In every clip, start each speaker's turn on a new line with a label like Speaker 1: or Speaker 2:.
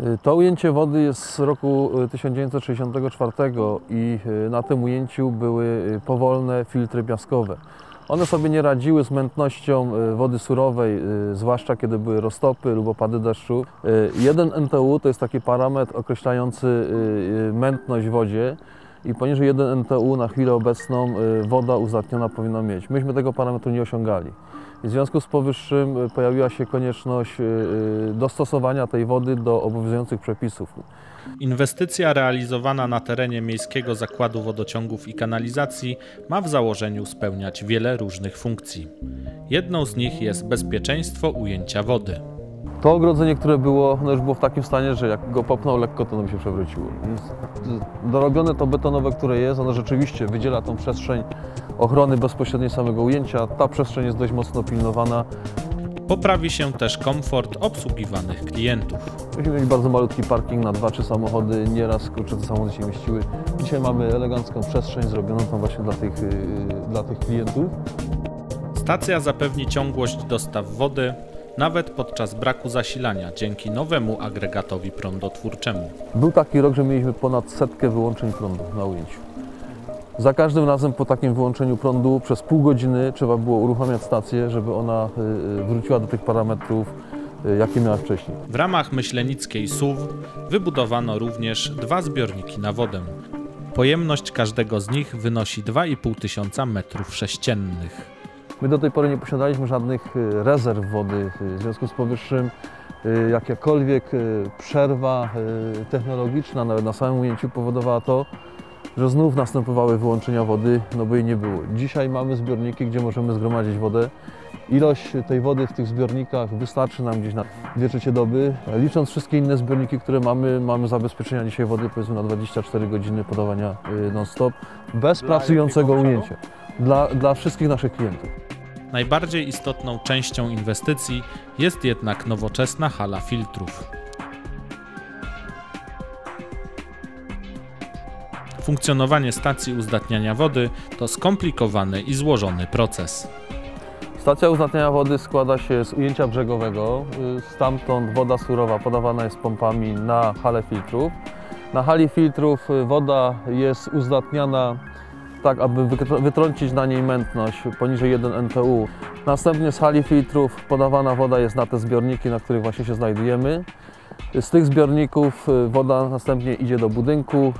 Speaker 1: Y, To ujęcie wody jest z roku y, 1964 i y, na tym ujęciu były y, powolne filtry piaskowe. One sobie nie radziły z mętnością y, wody surowej, y, zwłaszcza kiedy były roztopy lub opady deszczu. Y, Jeden NTU to jest taki parametr określający y, y, mętność w wodzie i poniżej 1 NTU na chwilę obecną y, woda uzdatniona powinna mieć. Myśmy tego parametru nie osiągali. W związku z powyższym y, pojawiła się konieczność y, dostosowania tej wody do obowiązujących przepisów.
Speaker 2: Inwestycja realizowana na terenie Miejskiego Zakładu Wodociągów i Kanalizacji ma w założeniu spełniać wiele różnych funkcji. Jedną z nich jest bezpieczeństwo ujęcia wody.
Speaker 1: To ogrodzenie, które było, no już było w takim stanie, że jak go popnął lekko, to ono by się przewróciło. Więc dorobione to betonowe, które jest, ono rzeczywiście wydziela tą przestrzeń ochrony bezpośredniej samego ujęcia. Ta przestrzeń jest dość mocno pilnowana.
Speaker 2: Poprawi się też komfort obsługiwanych klientów.
Speaker 1: Myśmy mieli bardzo malutki parking na dwa, trzy samochody, nieraz kurczę te samochody się mieściły. Dzisiaj mamy elegancką przestrzeń zrobioną tam właśnie dla tych, y, dla tych klientów.
Speaker 2: Stacja zapewni ciągłość dostaw wody nawet podczas braku zasilania dzięki nowemu agregatowi prądotwórczemu.
Speaker 1: Był taki rok, że mieliśmy ponad setkę wyłączeń prądu na ujęciu. Za każdym razem po takim wyłączeniu prądu przez pół godziny trzeba było uruchamiać stację, żeby ona y, y, wróciła do tych parametrów, y, jakie miała wcześniej.
Speaker 2: W ramach myślenickiej SUW wybudowano również dwa zbiorniki na wodę. Pojemność każdego z nich wynosi 2,5 tysiąca metrów sześciennych.
Speaker 1: My do tej pory nie posiadaliśmy żadnych y, rezerw wody. y, W związku z powyższym y, jakakolwiek przerwa technologiczna, nawet na samym ujęciu, powodowała to, że znów następowały wyłączenia wody, no bo jej nie było. Dzisiaj mamy zbiorniki, gdzie możemy zgromadzić wodę. Ilość tej wody w tych zbiornikach wystarczy nam gdzieś na dwie trzecie doby. Licząc wszystkie inne zbiorniki, które mamy, mamy zabezpieczenia dzisiaj wody powiedzmy na 24 godziny podawania non-stop, bez pracującego ujęcia. Dla, dla wszystkich naszych klientów.
Speaker 2: Najbardziej istotną częścią inwestycji jest jednak nowoczesna hala filtrów. Funkcjonowanie stacji uzdatniania wody to skomplikowany i złożony proces.
Speaker 1: Stacja uzdatniania wody składa się z ujęcia brzegowego. y, Stamtąd woda surowa podawana jest pompami na halę filtrów. Na hali filtrów y, woda jest uzdatniana tak, aby wytrącić na niej mętność poniżej 1 NTU. Następnie z hali filtrów podawana woda jest na te zbiorniki, na których właśnie się znajdujemy. Z tych zbiorników y, woda następnie idzie do budynku,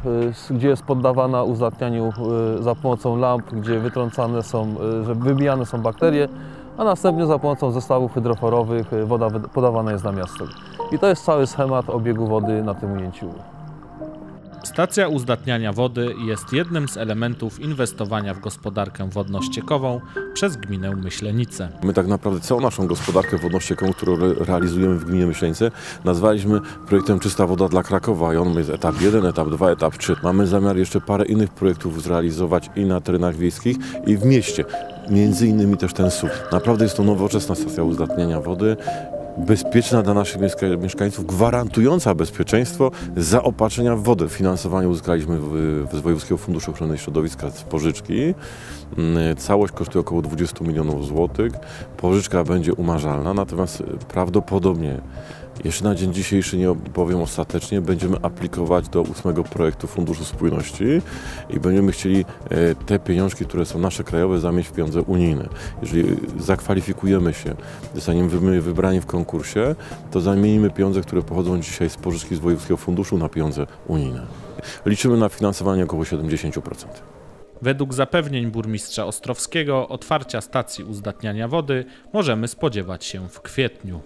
Speaker 1: y, gdzie jest poddawana uzdatnianiu y, za pomocą lamp, gdzie wytrącane są, że wybijane są bakterie, a następnie za pomocą zestawów hydroforowych woda podawana jest na miasto. I to jest cały schemat obiegu wody na tym ujęciu.
Speaker 2: Stacja uzdatniania wody jest jednym z elementów inwestowania w gospodarkę wodno-ściekową przez gminę Myślenice.
Speaker 3: My tak naprawdę całą naszą gospodarkę wodno-ściekową, którą re realizujemy w gminie Myśleńce, nazwaliśmy projektem Czysta Woda dla Krakowa i on jest etap 1, etap 2, etap 3. Mamy zamiar jeszcze parę innych projektów zrealizować i na terenach wiejskich i w mieście. Między innymi też ten SUP. Naprawdę jest to nowoczesna stacja uzdatniania wody, bezpieczna dla naszych mieszka mieszkańców, gwarantująca bezpieczeństwo zaopatrzenia w wodę. Finansowanie uzyskaliśmy z Wojewódzkiego Funduszu Ochrony Środowiska z pożyczki. Mm, Całość kosztuje około 20 milionów złotych. Pożyczka będzie umarzalna, natomiast prawdopodobnie jeszcze na dzień dzisiejszy nie powiem ostatecznie, będziemy aplikować do ósmego projektu Funduszu Spójności i będziemy chcieli e, te pieniążki, które są nasze krajowe, zamienić w pieniądze unijne. Jeżeli zakwalifikujemy się, zostaniemy wy- wybrani w konkursie, to zamienimy pieniądze, które pochodzą dzisiaj z pożyczki z Wojewódzkiego Funduszu na pieniądze unijne. Liczymy na finansowanie około 70%.
Speaker 2: Według zapewnień burmistrza Ostrowskiego otwarcia stacji uzdatniania wody możemy spodziewać się w kwietniu.